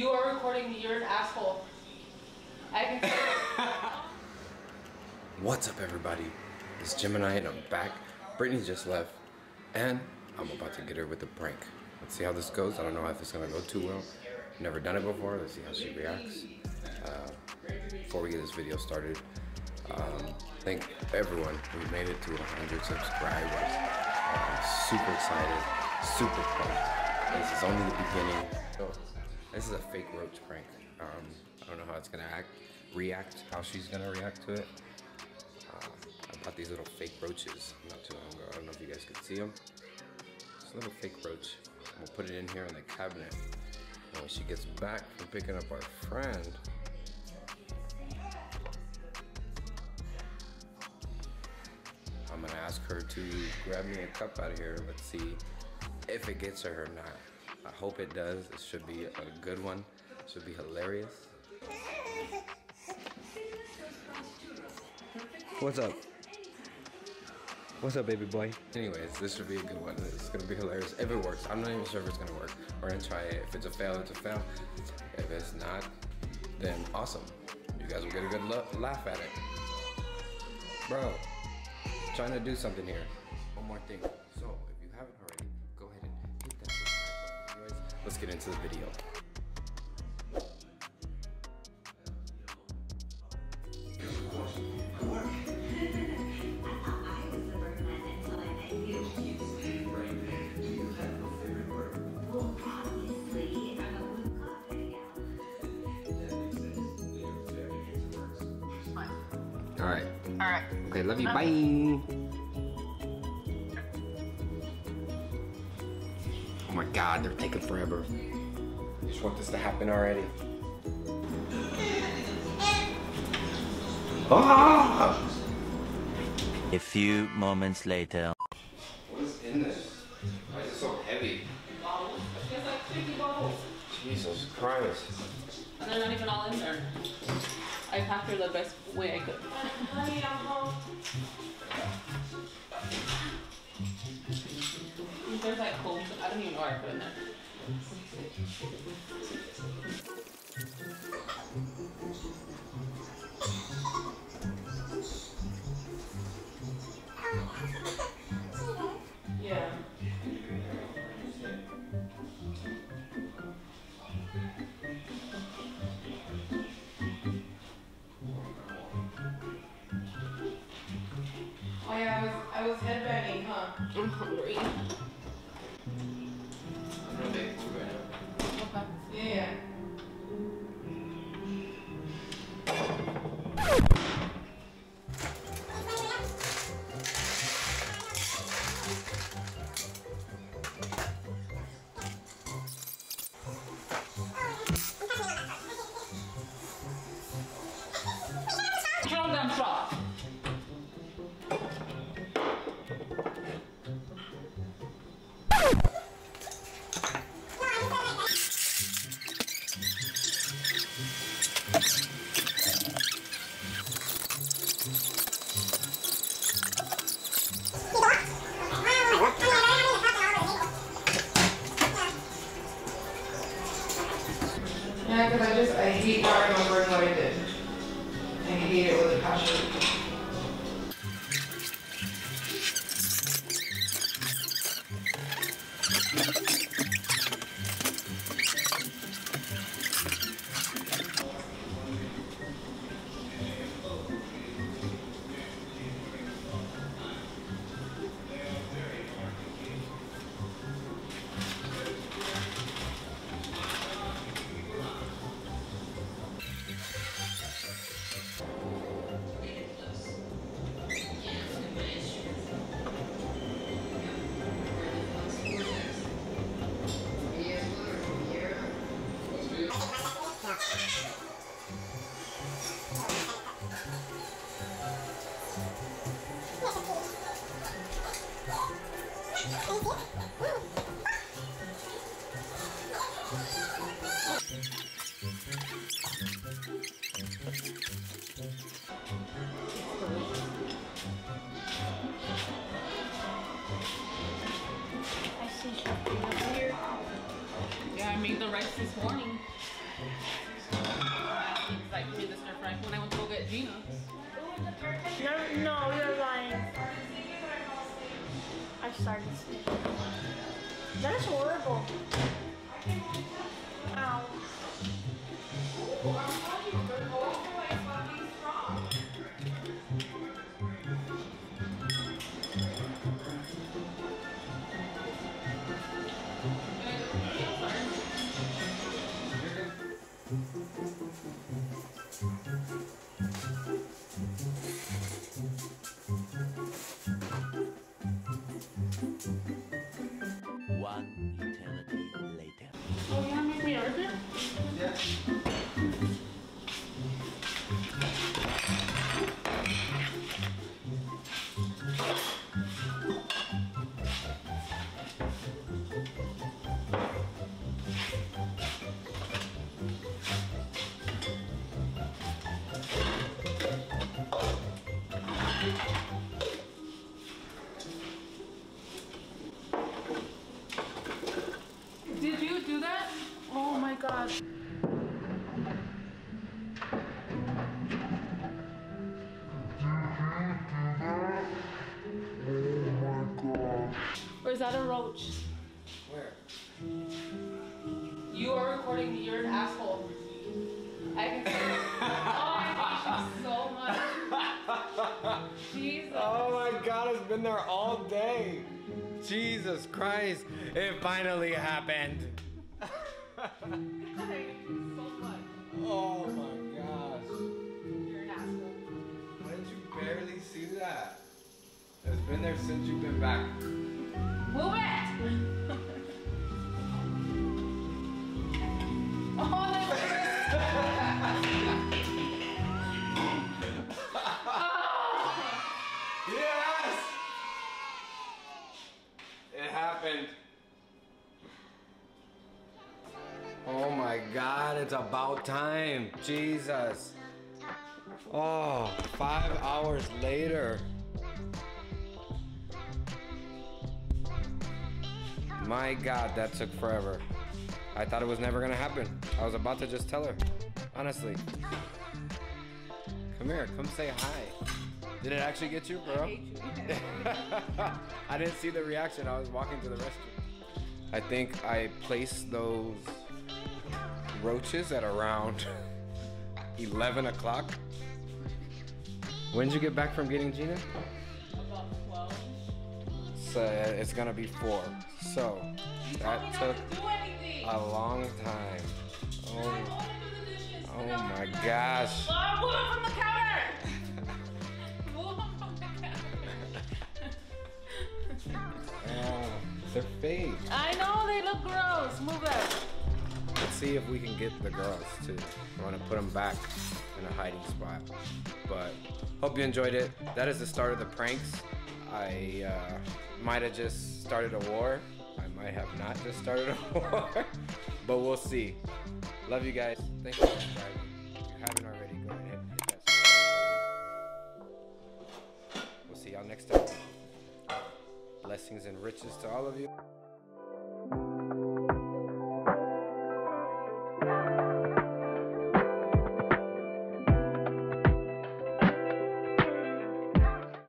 You are recording me. You're an asshole. I can What's up, everybody? It's Jimmy Ni, and I'm back. Brittany just left, and I'm about to get her with a prank. Let's see how this goes. I don't know if it's gonna go too well. Never done it before. Let's see how she reacts. Uh, before we get this video started, um, thank everyone. We made it to 100 subscribers. I'm super excited, super pumped. This is only the beginning. This is a fake roach prank. Um, I don't know how it's gonna act, react, how she's gonna react to it. Uh, I bought these little fake roaches not too long ago. I don't know if you guys could see them. It's a little fake roach. Gonna put it in here in the cabinet. And when she gets back from picking up our friend, I'm gonna ask her to grab me a cup out of here. Let's see if it gets her or not. I hope it does. It should be a good one. It should be hilarious. What's up? What's up, baby boy? Anyways, this should be a good one. It's gonna be hilarious if it works. I'm not even sure if it's gonna work. We're gonna try it. If it's a fail, it's a fail. If it's not, then awesome. You guys will get a good laugh at it. Bro, trying to do something here. One more thing. So, if you haven't already, let's get into the video. All right. All right. Okay, love you. Bye. Oh my god, they're taking forever. I just want this to happen already. Ah! A few moments later. What is in this? Why is it so heavy? Bottles. It's like 50 bottles. Jesus Christ. And they're not even all in there. I packed her the best way I could. I don't even know I put there. Yeah. Oh yeah, I was headbanging, huh? I'm hungry. Rice this morning. It's like made the stir fry when I went to go get Gina. No, no, you're lying. I started sneezing. That is horrible. Ow. Did you do that? Oh my god. Or is that a roach? Where? You are recording me. You're an asshole. I can all. Jesus Christ, it finally happened. I hate you so much. Oh my gosh. You're an asshole. Why did you barely see that? It's been there since you've been back. Move it! My god, it's about time. Jesus. Oh, five hours later. My god, that took forever. I thought it was never gonna happen. I was about to just tell her. Honestly. Come here, come say hi. Did it actually get you, bro? I you. I didn't see the reaction. I was walking to the restroom. I think I placed those roaches at around 11 o'clock. When did you get back from getting Gina? About 12. So it's gonna be four. So that took to a long time. Oh, want to do the dishes. oh my gosh. Oh, move it from the counter. move it from the counter. oh, they're fake. I know they look gross. Move it. See if we can get the girls too. I want to put them back in a hiding spot. But hope you enjoyed it. That is the start of the pranks. I uh, might have just started a war. I might have not just started a war. but we'll see. Love you guys. Thanks for subscribing. If you haven't already, go ahead and hit that subscribe. We'll see y'all next time. Blessings and riches to all of you.